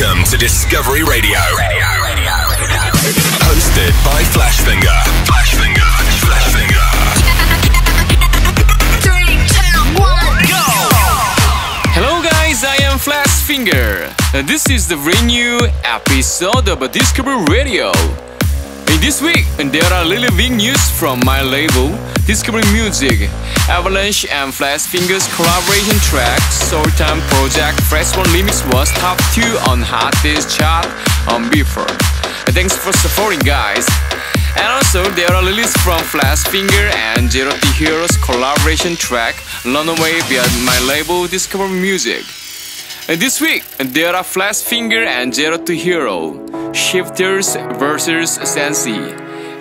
Welcome to Discovery Radio. Hosted by Flashfinger. Flashfinger. Flashfinger. Three, two, one, go! Hello guys, I am Flashfinger. Uh, This is the brand new episode of Discovery Radio. In this week, there are little big news from my label, Discovery Music. Avalanche and Flash Fingers collaboration track, Soul Time Project PressONe Remix was top 2 on Hard Dance chart on Beatport. Thanks for supporting guys. And also, there are releases from Flashfinger and Zero to Hero's collaboration track, Run Away via my label, Discovery Music. And this week, there are Flash Finger and Zero to Hero, Shifters versus Sensi,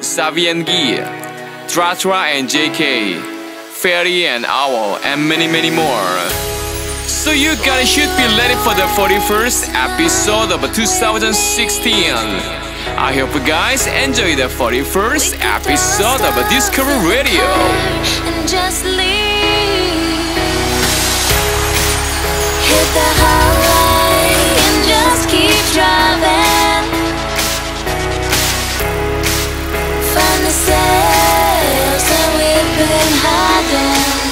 Xavi and Gi, DRATORA and JK, Ferry and AWAL, and many, many more. So you guys should be ready for the 41st episode of 2016. I hope you guys enjoy the 41st episode of Discover Radio. Hit the highway and just keep driving. Find the that we've been hiding.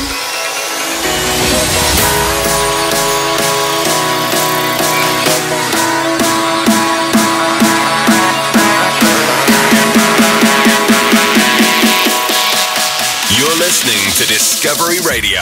You're listening to Discovery Radio.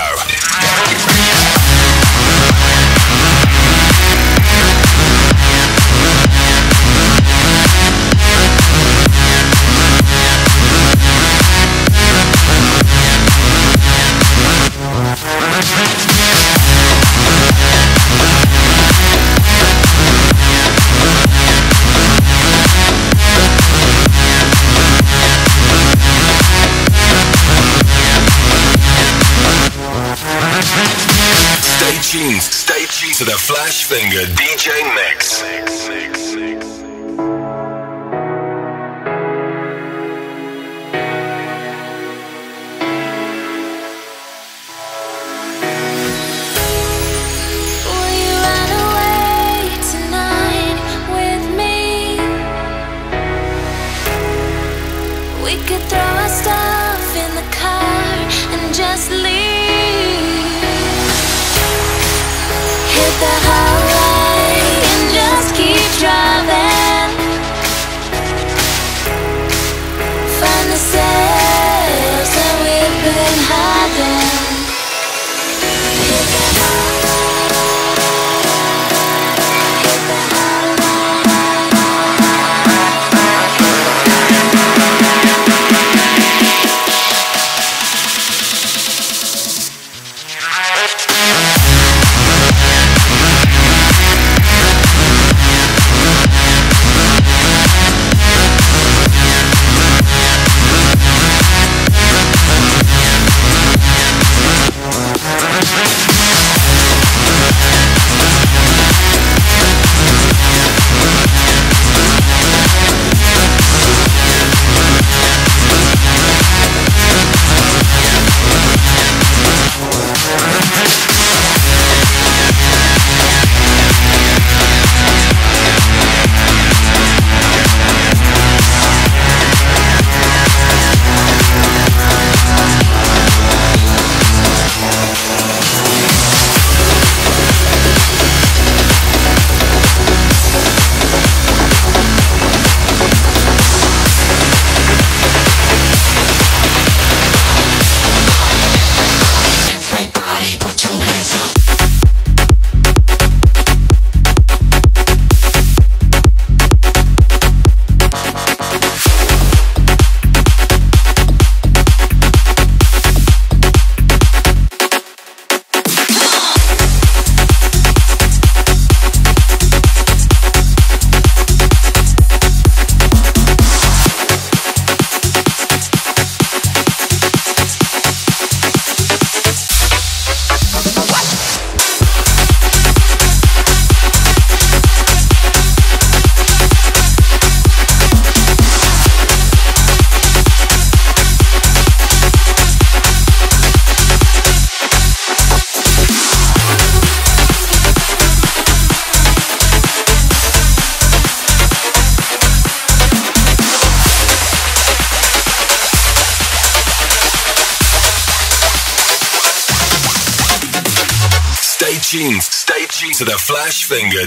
To the Flash Finger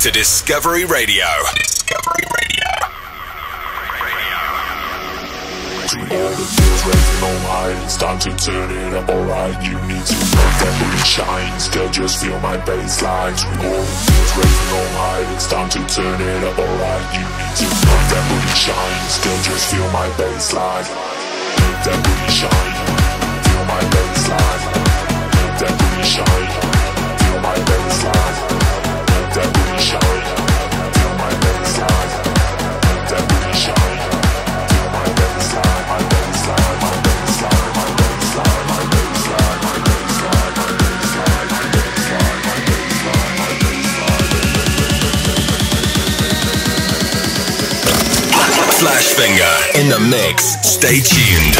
to Discovery Radio. Discovery Radio. It's time to turn it up, alright. You need to that shine. Still just feel my. All the. It's time to turn it up, alright. You need to that shine. Still just feel my that shine. Mix. Stay tuned.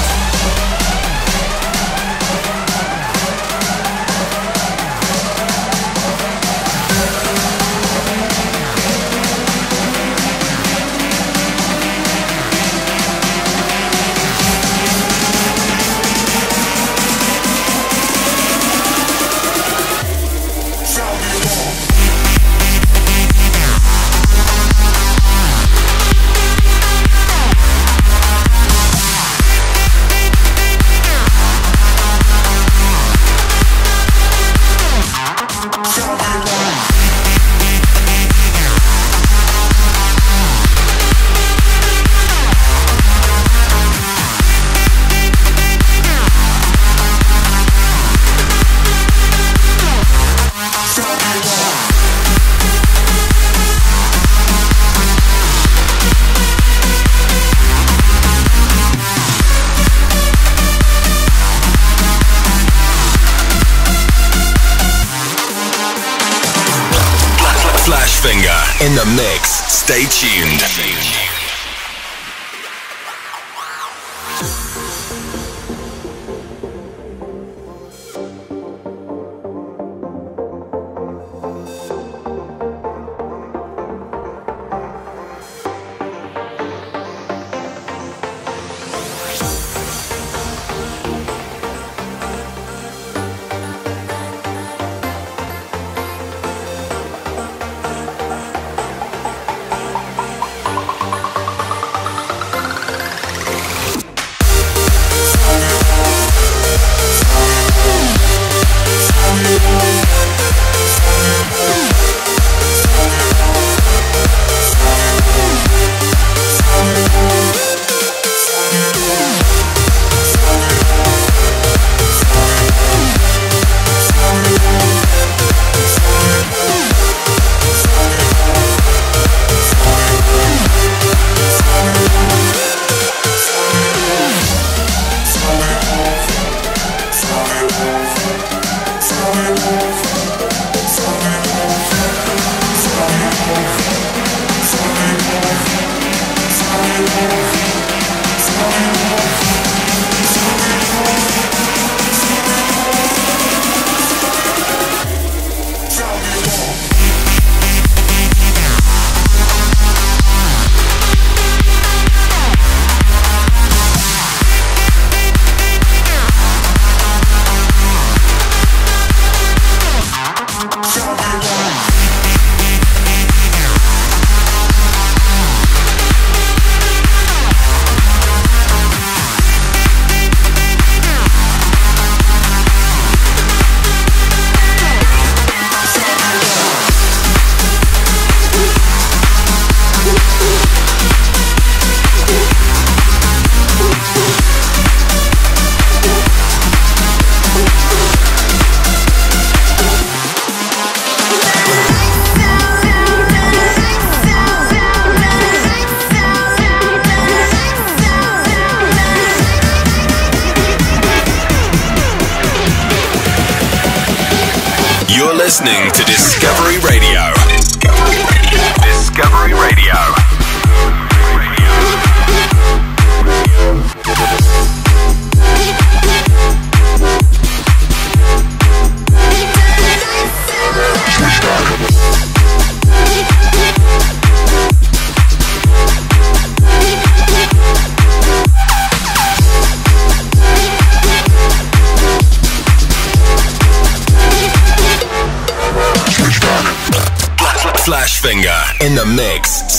in the mix. Stay tuned. Stay tuned.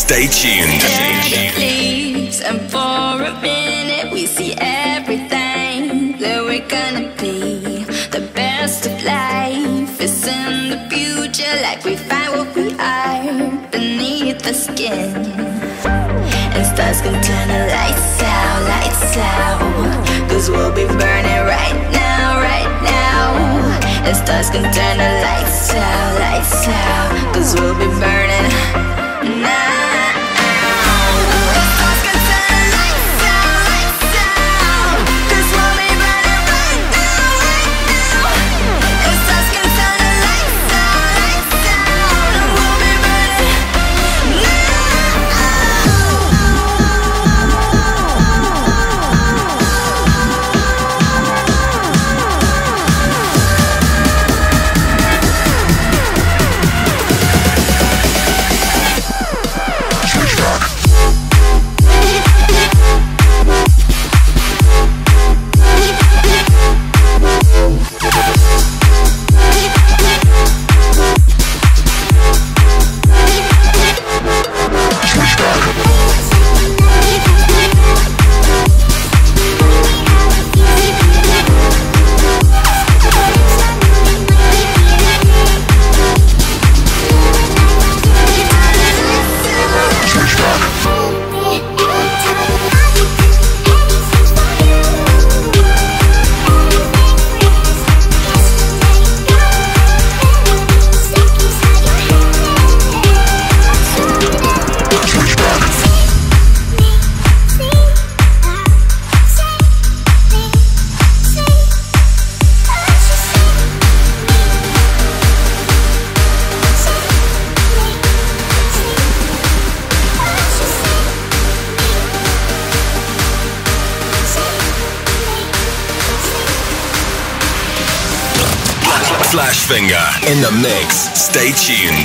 Stay tuned. and for a minute we see everything that we're gonna be. The best of life is in the future, like we find what we are beneath the skin. And stars can turn the lights out, lights out. Cause we'll be burning right now, right now. And stars can turn Stay tuned.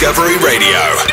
Discovery Radio.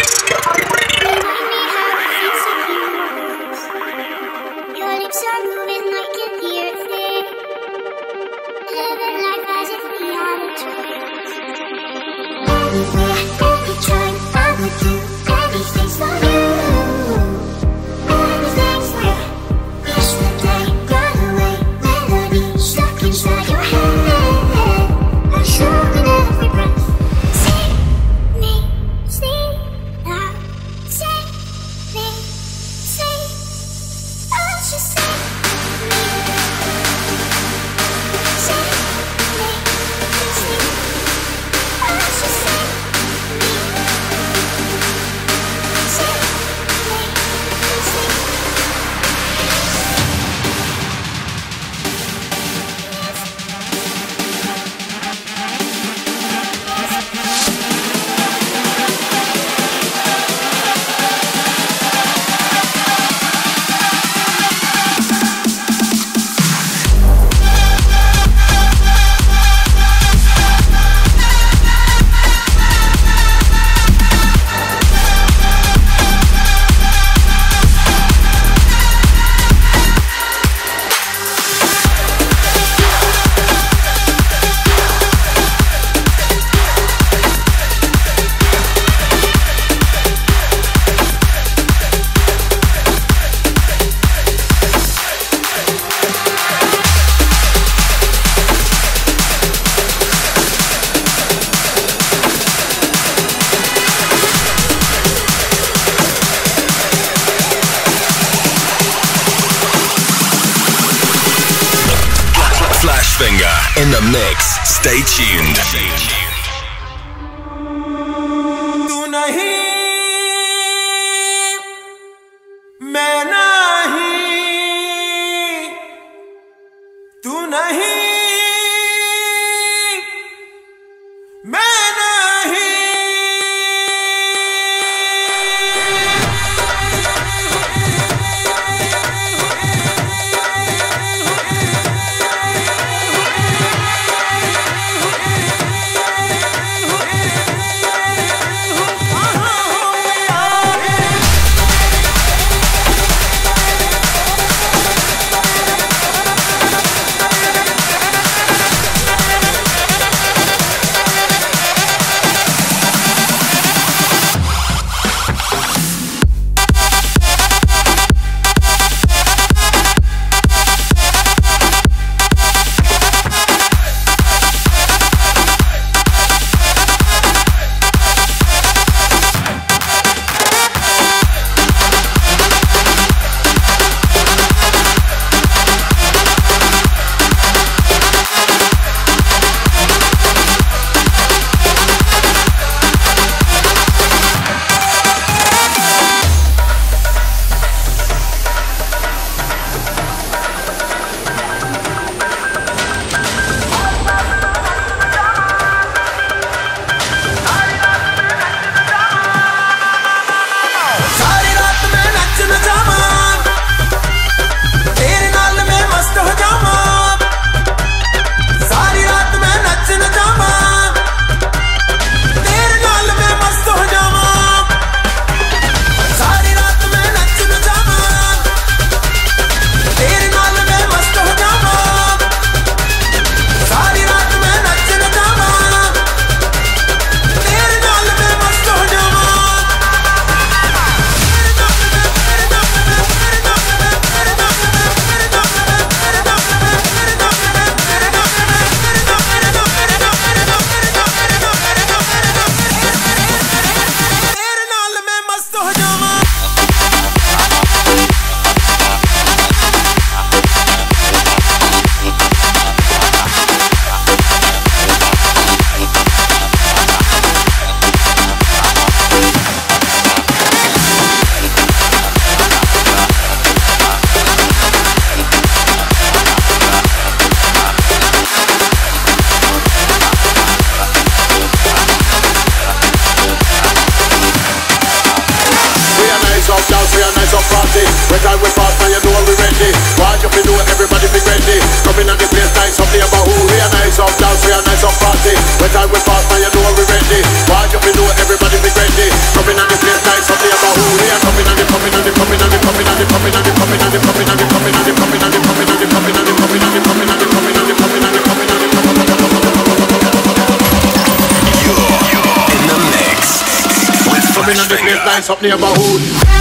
Up neighborhood.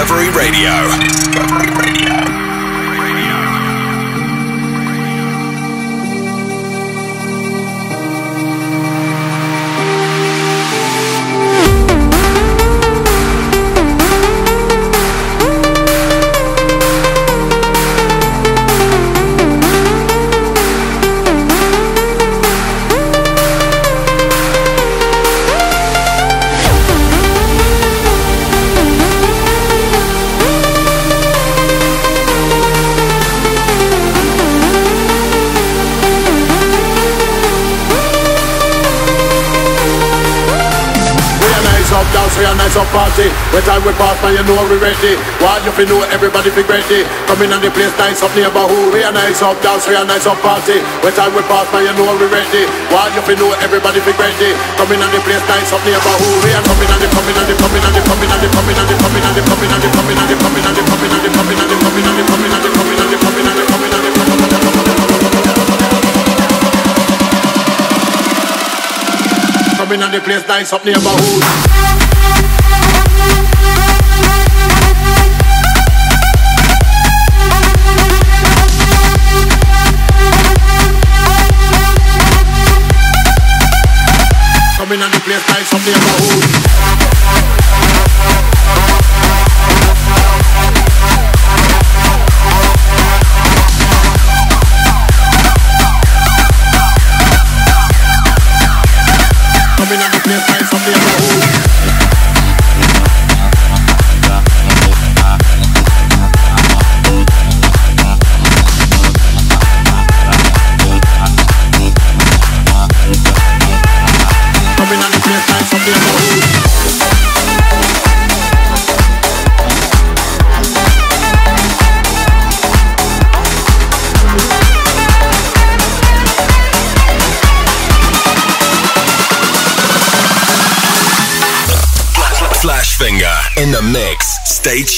Discovery Radio. up party. When time we pass, man, you know we ready. Why you fi know everybody be ready? Come in on the place, nice up neighborhood. We a nice up dance, we a nice up party. When time we pass, man, you know we ready. Why you fi know everybody be ready? Come in on the place, nice up neighborhood. We a coming on the coming on the coming on the coming on the coming on the coming on the coming on the coming on the coming on the coming on the coming on the coming on the coming on the coming on the coming on the coming on the coming on the place, nice up neighborhood. night from the other.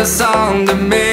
a song to me.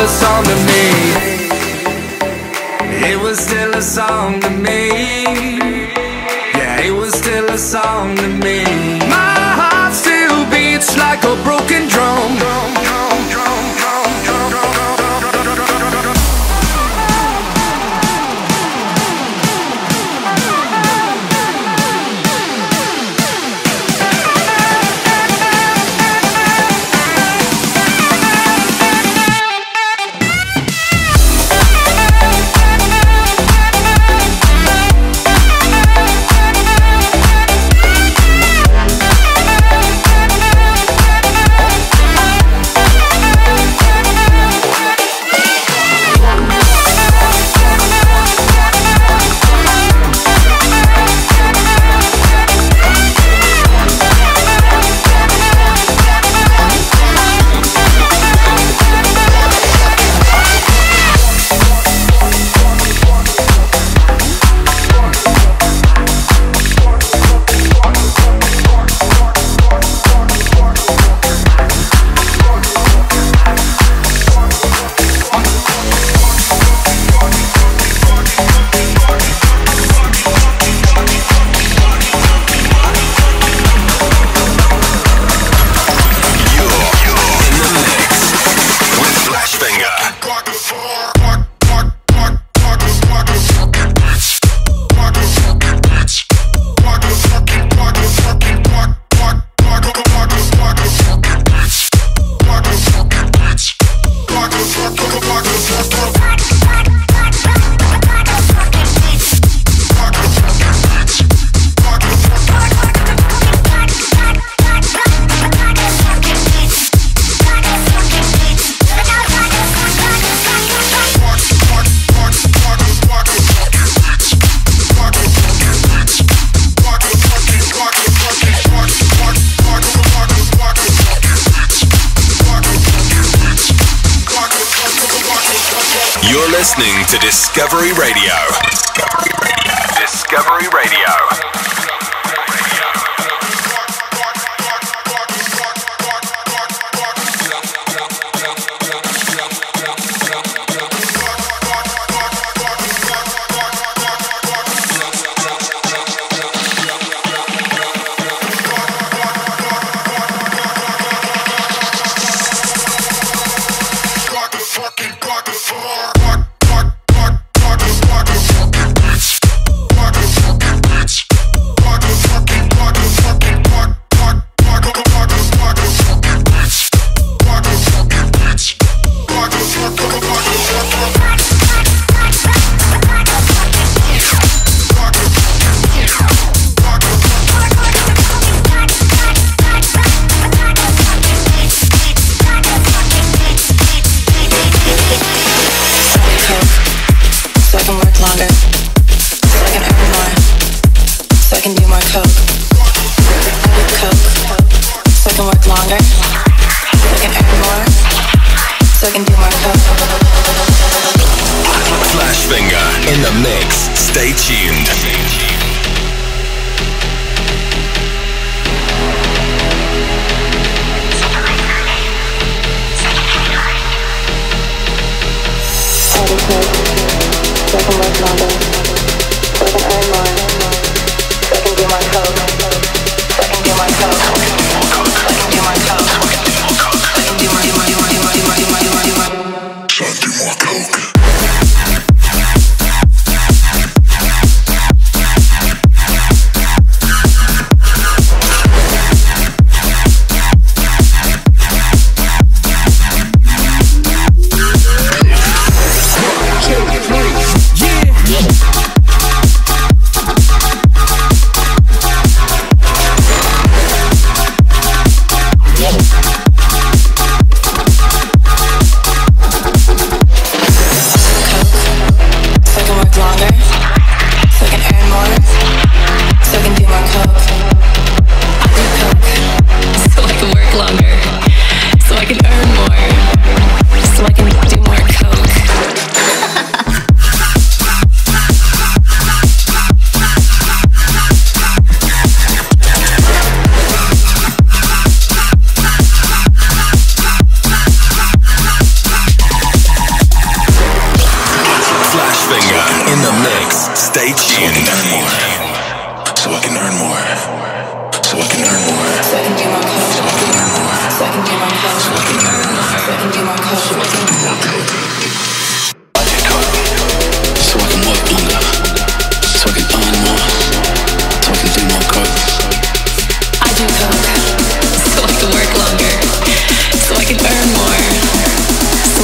a song to me. It was still a song to me. Yeah, it was still a song to me. My heart still beats like a broken drum. Discovery Radio.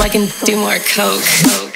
I can do more coke. coke.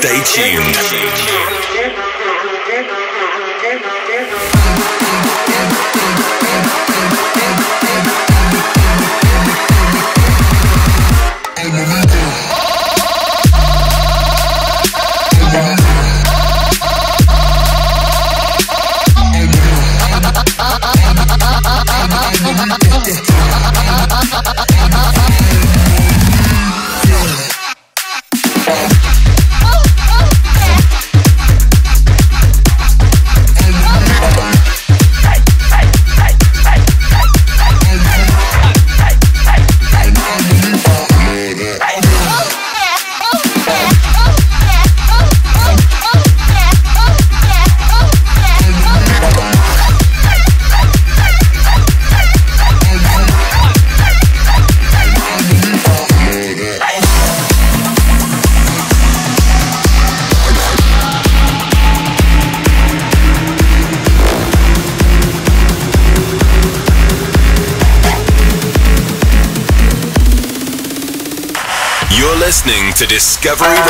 Stay tuned. Discovery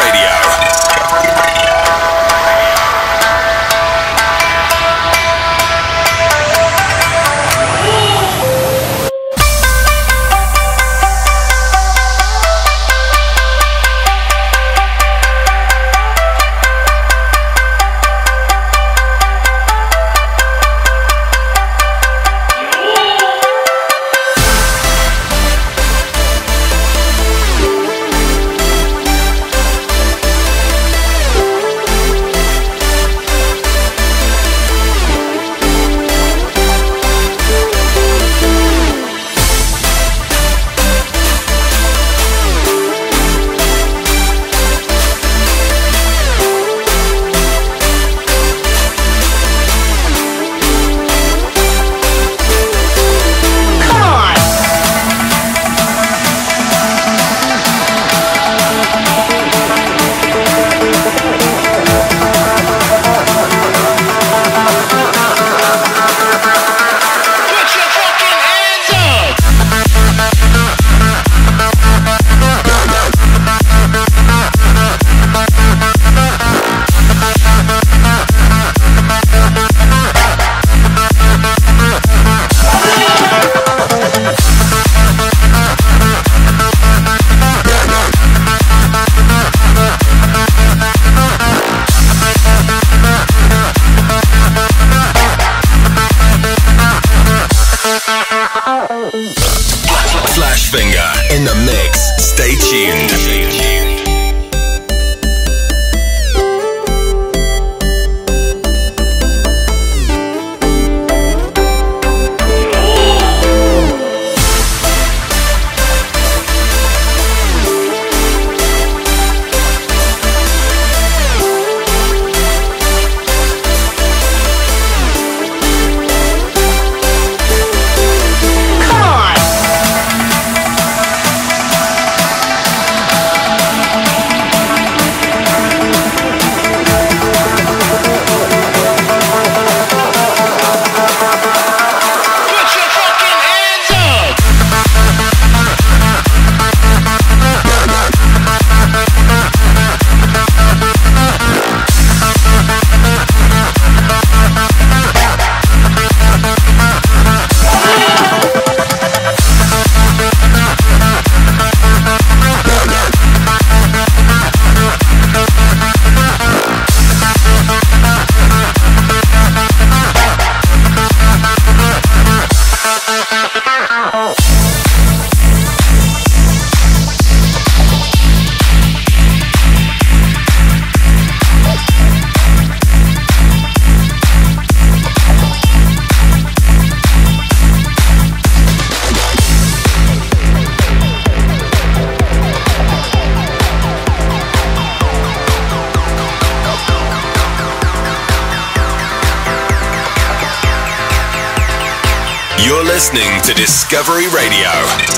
Discovery Radio.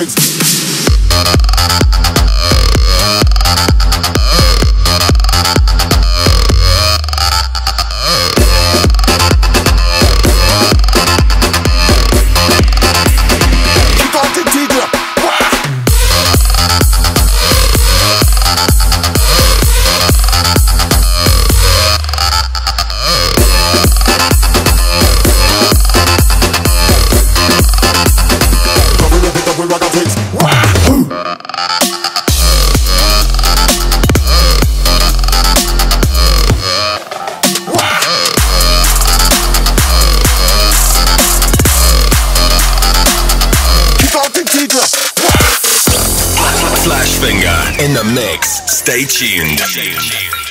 It Flash Finger in the mix. Stay tuned. Flash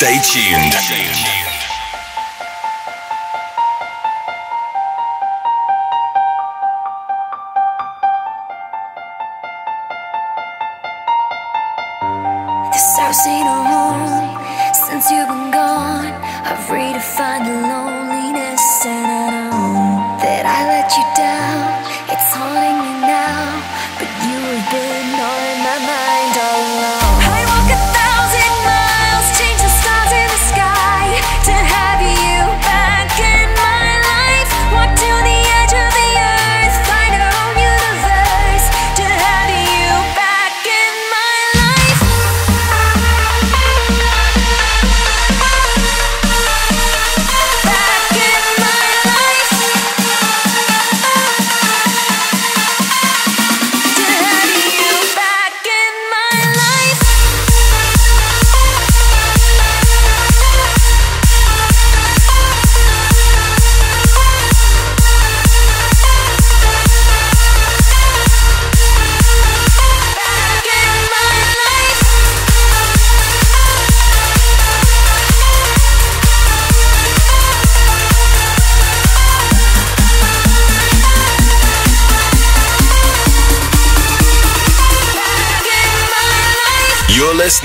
mix. Stay tuned.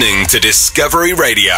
Listening to Discovery Radio.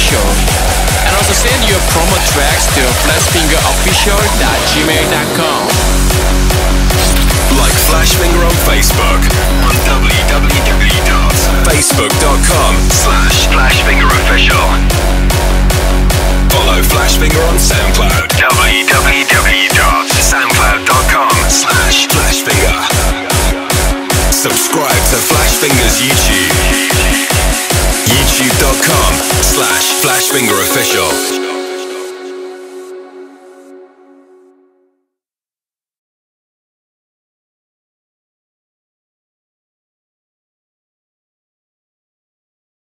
Flashfingerofficial. And also send your promo tracks to flashfingerofficial.gmail.com. Like Flashfinger on Facebook on www.facebook.com slash flashfingerofficial. Follow Flashfinger on SoundCloud. www.soundcloud.com slash flashfinger. Subscribe to Flashfinger's YouTube. youtube.com slash flashfingerofficial.